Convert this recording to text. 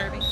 serving.